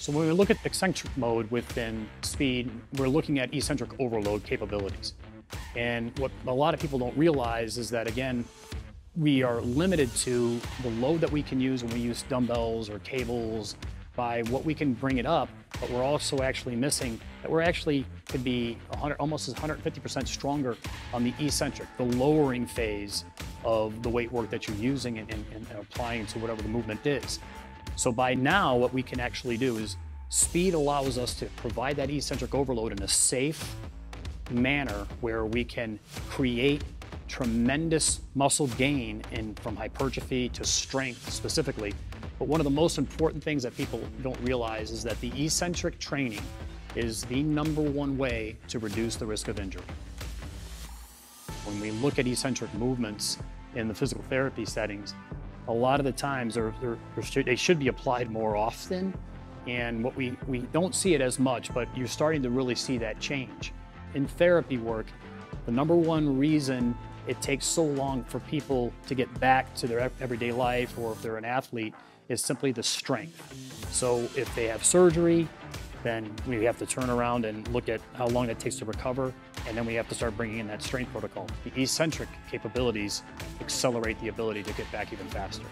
So when we look at eccentric mode within Speede, we're looking at eccentric overload capabilities. And what a lot of people don't realize is that, again, we are limited to the load that we can use when we use dumbbells or cables by what we can bring it up, but we're also actually missing that we're actually could be 100, almost 150% stronger on the eccentric, the lowering phase of the weight work that you're using and, and, and applying to whatever the movement is. So by now, what we can actually do is Speede allows us to provide that eccentric overload in a safe manner where we can create tremendous muscle gain in from hypertrophy to strength specifically. But one of the most important things that people don't realize is that the eccentric training is the number one way to reduce the risk of injury. When we look at eccentric movements in the physical therapy settings, a lot of the times they're, they're, they should be applied more often. And what we, we don't see it as much, but you're starting to really see that change. In therapy work, the number one reason it takes so long for people to get back to their everyday life or if they're an athlete is simply the strength. So if they have surgery, then we have to turn around and look at how long it takes to recover, and then we have to start bringing in that strength protocol. The eccentric capabilities accelerate the ability to get back even faster.